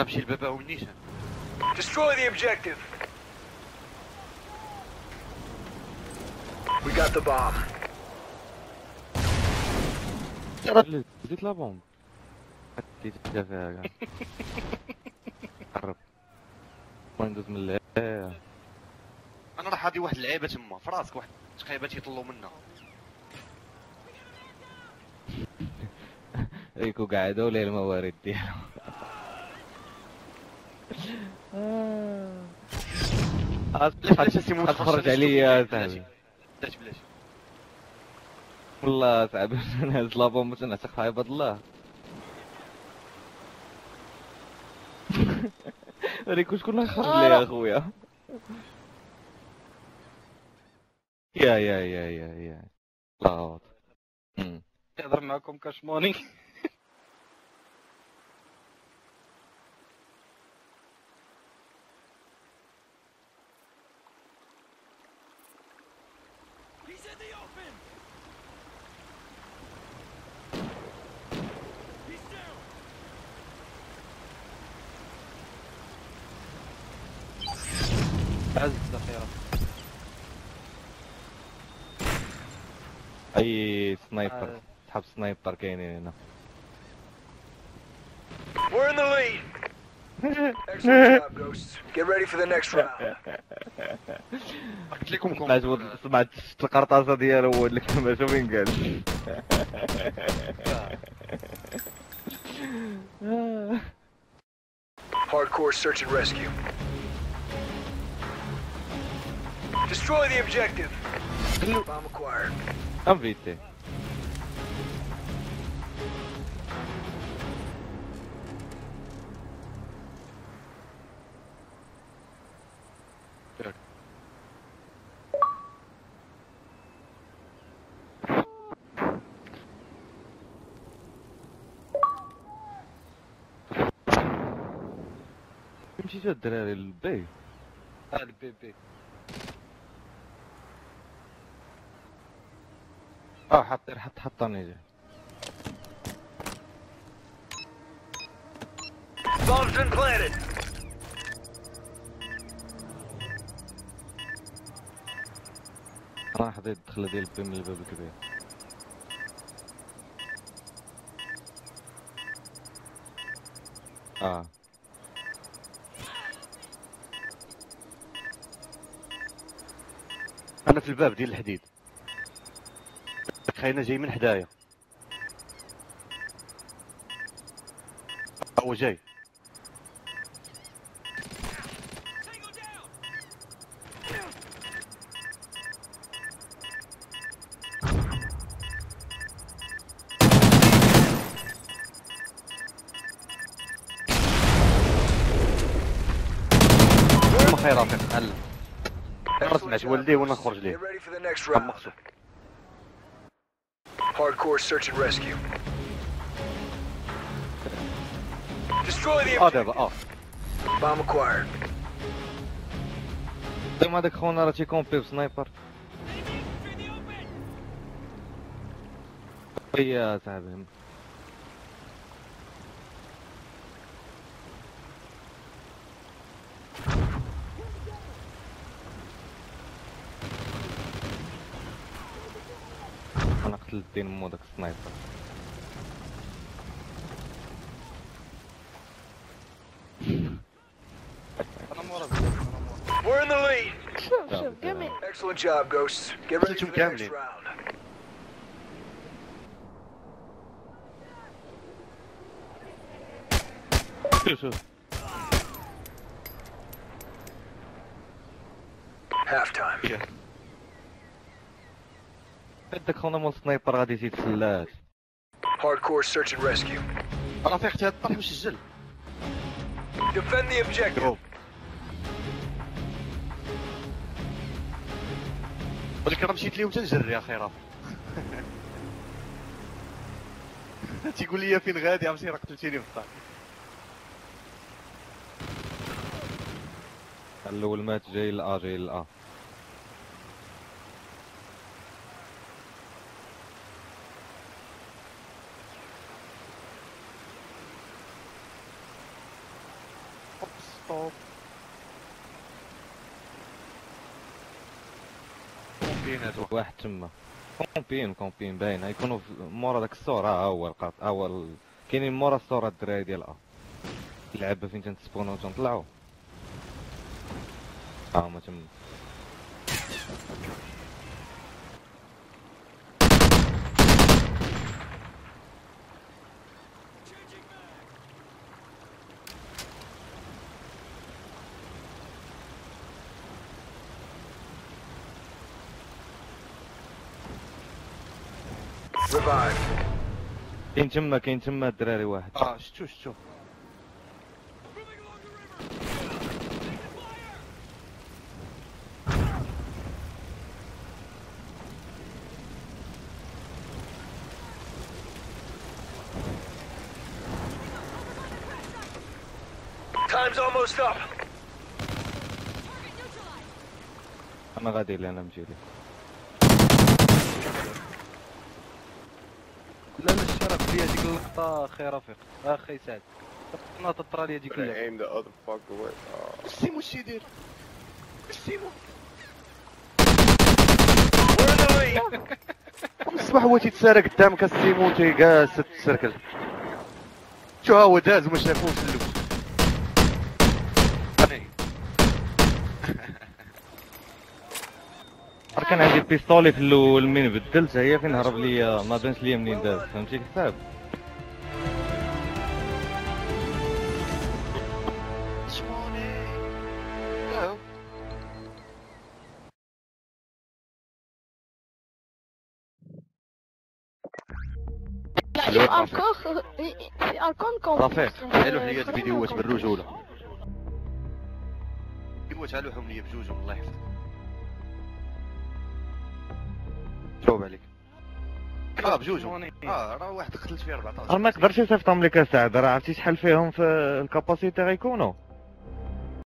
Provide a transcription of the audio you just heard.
غنمشي لبابا والنيشان Destroy the objective. We got the bomb. زيد لا بومب حديت فيها قرب ويندوز من اللعب أنا راه هادي واحد اللعيبه تما. في راسك واحد تقيبه تيطلوا منها ريكو قاعد ولا الموارد ديالو علاش سيمون تخرج عليا بلاش بلاش والله صاحبي نهز لا بومب تنعتق في عباد الله. ريكو شكون خرج لي يا خويا يا يا يا يا يا. لا غلط أمم. يهضر معكم كشموني عز اخيرا اي سنايبر سحب سنايبر كاينين هنا We're in the lead. Excellent job, Ghosts. Get ready for the next round. قلت لكم كون سمعت سمعت شفت القرطاسه ديالو هو اللي كان شوف فين قال Hardcore search and rescue. Destroy the objective. Bomb acquired. ام مشيتو الدراري للبي هذا البيبي آه حط حط حطني جاي. Bomb's been planted. راح حطيت الدخله ديال البي من الباب الكبير. آه. أنا في الباب ديال الحديد. خاينا جاي من حدايا. هو جاي. خير رافق هلا. أنا سمعت والديه وأنا نخرج ليه Get ready for the next عم round. مقصود Hardcore search and rescue. Destroy the آه objective. دابا آه Bomb acquired. ديما هذاك خونا راه تيكومبي بسنايبر يا صاحبي если ты снайпер. We're in the lead. Sure, sure. Give me. Excellent job, Ghosts. Get ready for the next round. Halftime. Yeah. داك خونا مول السنايبر غادي يزيد سلات Hardcore search and rescue. رافيق تي الطرح مسجل Defend the objective. دروب ولكن راه مشيت ليهم تنجري أخي رافيق تيقول لي فين غادي عرفتي؟ راه قتلتيني في الطرح. الأول مات جاي لا جاي لا Bauch. كومبين هادو واحد تما. كومبين كومبين باين يكونوا مورا داك السور ها هو القط ها هو كاينين مورا السور الدراري ديال ا اللعبه فين تنسبونو تنطلعو ها هما تما. Revive. كاين تما كاين تما الدراري واحد آه شتو شتو Time's almost up. أنا غادي لي أنا نمشي ليه لا لا الشرف لي هذيك اللقطة أخي رفيق أخي سعد. تطرى لي هذيك اللعبة aim the other fucker way. Oh. سيمو اش يدير سيمو؟ We're in the lead. الصباح هو تيتسارق قدامك السيمو تيجالس تسركل شو ها هو داز وما شافوش اللوز. كان عندي البيستولي في الأول من بدلت هي فين؟ هرب ليا ما بانش ليا منين داز. فهمتي؟ الحساب Encore, euh, c'est encore qu'on رفيق تعالوا حنا الفيديوهات بالرجولة. ايوا تعالوا حوم ليا بجوجهم الله يحفظك. جاوب عليك. آه بجوجهم آه راه واحد قتلت فيه 14 راه ما يقدرش يصيفطهم لك اسعد راه عرفتي شحال فيهم في الكاباسيتي غيكونوا؟